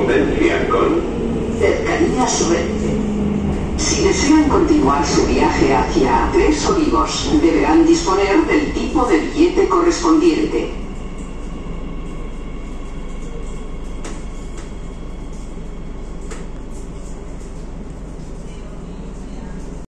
Con Cercanía Si desean continuar su viaje hacia Tres Olivos, deberán disponer del tipo de billete correspondiente.